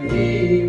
me.